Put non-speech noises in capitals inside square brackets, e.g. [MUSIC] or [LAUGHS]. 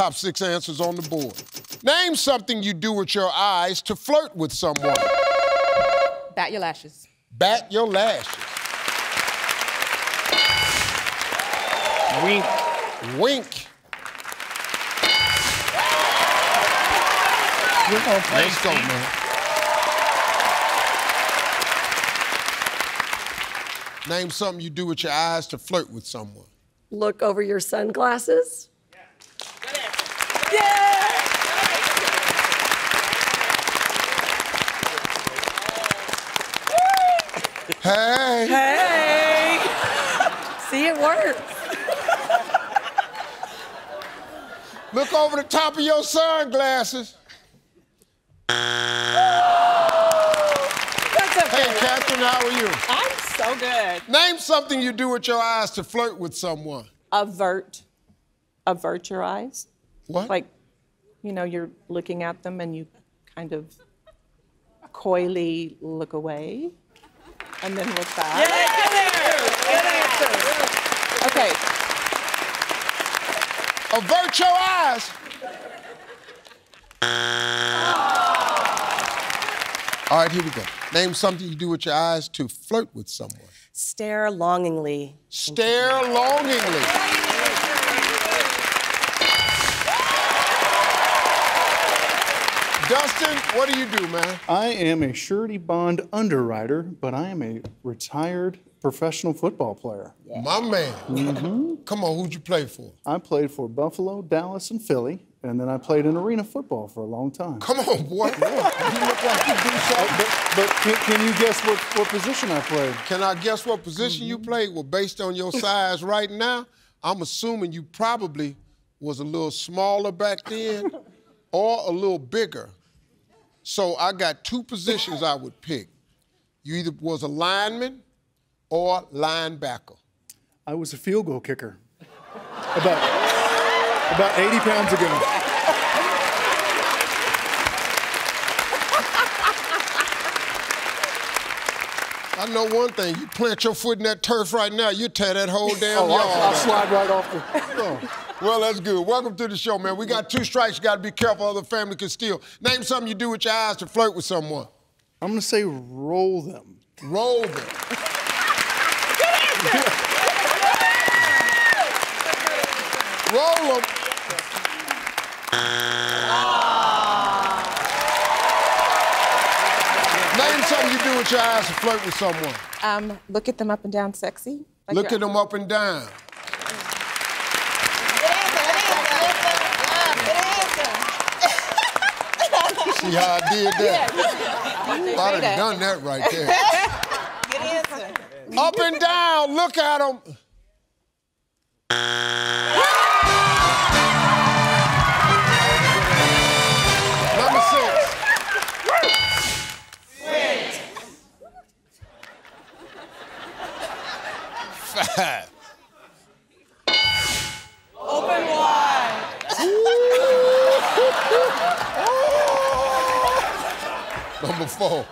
top six answers on the board. Name something you do with your eyes to flirt with someone. Bat your lashes. Bat your lashes. Wink. Wink. Let's go, man. Name something you do with your eyes to flirt with someone. Look over your sunglasses. Hey. Hey! See, it works. Look over the top of your sunglasses. Hey, Catherine, how are you? I'm so good. Name something you do with your eyes to flirt with someone. Avert. Avert your eyes. What? Like, you know, you're looking at them and you kind of coyly look away and then look back. Okay. Avert your eyes. Ah. All right, here we go. Name something you do with your eyes to flirt with someone. Stare longingly. Stare longingly. Dustin, what do you do, man? I am a surety bond underwriter, but I am a retired professional football player. My man. Mm-hmm. Come on, who'd you play for? I played for Buffalo, Dallas, and Philly, and then I played in arena football for a long time. Come on, boy. [LAUGHS] You look like you do something. But, but can, can you guess what, what position I played? Can I guess what position you mm-hmm. played? Well, based on your size right now, I'm assuming you probably was a little smaller back then [LAUGHS] or a little bigger. So I got two positions I would pick. You either was a lineman or linebacker. I was a field goal kicker. About, about 80 pounds ago. I know one thing. You plant your foot in that turf right now, you tear that whole damn Oh, yard. I'll, I'll slide right off the. Oh. Well, that's good. Welcome to the show, man. We got two strikes. You got to be careful, other family can steal. Name something you do with your eyes to flirt with someone. I'm gonna say roll them. Roll them. Roll them. Name something you do with your eyes to flirt with someone. Um, look at them up and down sexy. Like Look at them up and down. See how I did that? I'd have done that right [LAUGHS] there. Up and down, look at them. Five. Open wide. Number four.